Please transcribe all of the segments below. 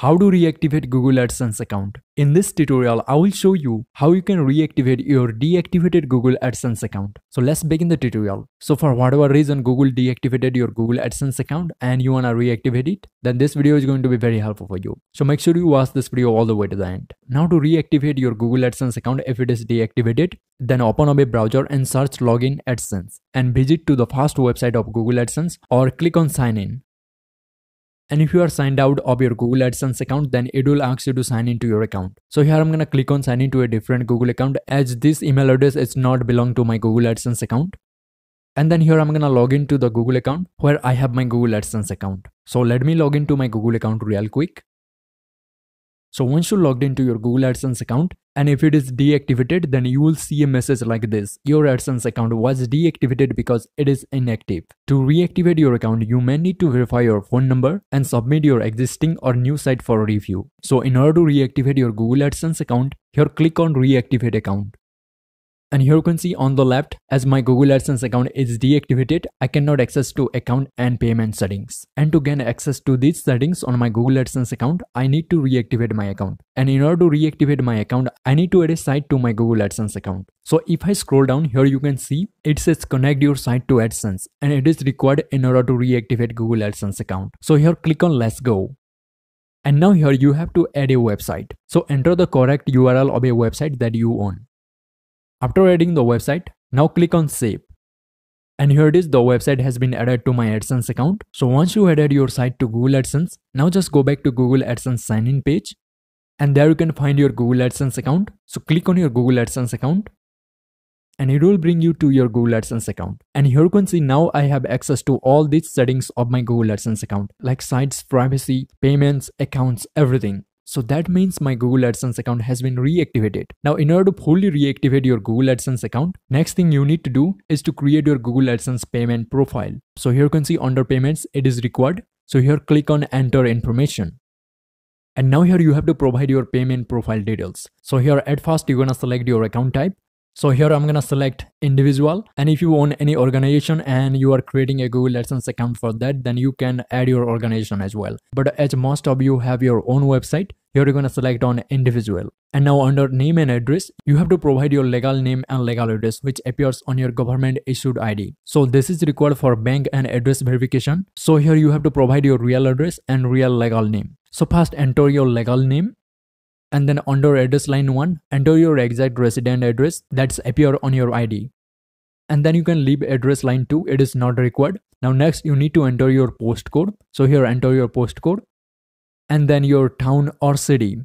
how to reactivate Google AdSense account. In this tutorial, I will show you how you can reactivate your deactivated Google AdSense account. So let's begin the tutorial. So for whatever reason Google deactivated your Google AdSense account and you wanna reactivate it, then this video is going to be very helpful for you. So make sure you watch this video all the way to the end. Now to reactivate your Google AdSense account if it is deactivated, then open up a browser and search login AdSense and visit to the first website of Google AdSense or click on sign in. And if you are signed out of your Google AdSense account, then it will ask you to sign into your account. So here I'm gonna click on sign into a different Google account as this email address is not belong to my Google AdSense account. And then here I'm gonna log into the Google account where I have my Google AdSense account. So let me log into my Google account real quick. So once you logged into your Google AdSense account, and if it is deactivated, then you will see a message like this. Your AdSense account was deactivated because it is inactive. To reactivate your account, you may need to verify your phone number and submit your existing or new site for review. So in order to reactivate your Google AdSense account, here click on reactivate account. And here you can see on the left, as my Google AdSense account is deactivated, I cannot access to account and payment settings. And to gain access to these settings on my Google AdSense account, I need to reactivate my account. And in order to reactivate my account, I need to add a site to my Google AdSense account. So if I scroll down here, you can see it says connect your site to AdSense and it is required in order to reactivate Google AdSense account. So here click on let's go. And now here you have to add a website. So enter the correct URL of a website that you own. After adding the website, now click on save. And here it is, the website has been added to my AdSense account. So once you added your site to Google AdSense, now just go back to Google AdSense sign in page. And there you can find your Google AdSense account. So click on your Google AdSense account and it will bring you to your Google AdSense account. And here you can see now I have access to all these settings of my Google AdSense account like sites, privacy, payments, accounts, everything. So that means my Google AdSense account has been reactivated. Now in order to fully reactivate your Google AdSense account, next thing you need to do is to create your Google AdSense payment profile. So here you can see under payments, it is required. So here click on enter information. And now here you have to provide your payment profile details. So here at first you're gonna select your account type. So here I'm gonna select individual and if you own any organization and you are creating a Google AdSense account for that then you can add your organization as well. But as most of you have your own website here you're gonna select on individual. And now under name and address you have to provide your legal name and legal address which appears on your government issued ID. So this is required for bank and address verification. So here you have to provide your real address and real legal name. So first enter your legal name and then under address line 1 enter your exact resident address that's appear on your id and then you can leave address line 2 it is not required now next you need to enter your postcode so here enter your postcode and then your town or city.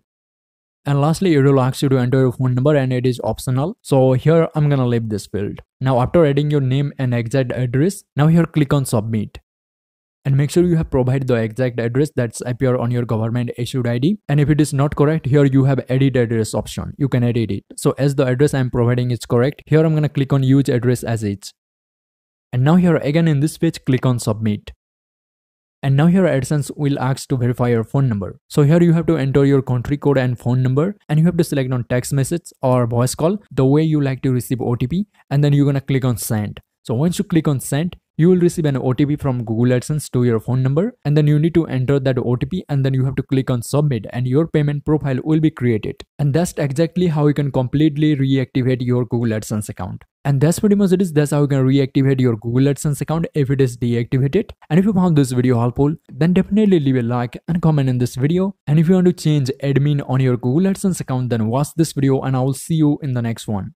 And lastly it will ask you to enter your phone number and it is optional. So here i'm gonna leave this field. Now after adding your name and exact address now here click on submit. And make sure you have provided the exact address that's appear on your government issued id and if it is not correct here you have edit address option. You can edit it. So as the address i'm providing is correct here i'm gonna click on use address as it. and now here again in this page click on submit and now here AdSense will ask to verify your phone number. So here you have to enter your country code and phone number and you have to select on text message or voice call the way you like to receive OTP and then you're gonna click on send. So once you click on send, you will receive an OTP from Google AdSense to your phone number and then you need to enter that OTP and then you have to click on submit and your payment profile will be created. And that's exactly how you can completely reactivate your Google AdSense account. And that's pretty much it is. That's how you can reactivate your Google AdSense account if it is deactivated. And if you found this video helpful, then definitely leave a like and comment in this video. And if you want to change admin on your Google AdSense account, then watch this video and I will see you in the next one.